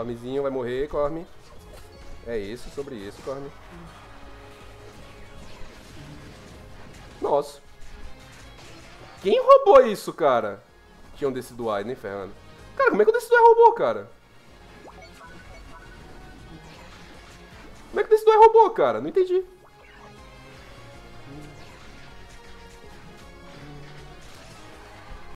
Cormezinho vai morrer, Corme. É isso, sobre isso, Corme. Nossa. Quem roubou isso, cara? Tinha um desse do nem né, ferrando. Cara, como é que o desse Duai roubou, cara? Como é que o desse Duai roubou, cara? Não entendi.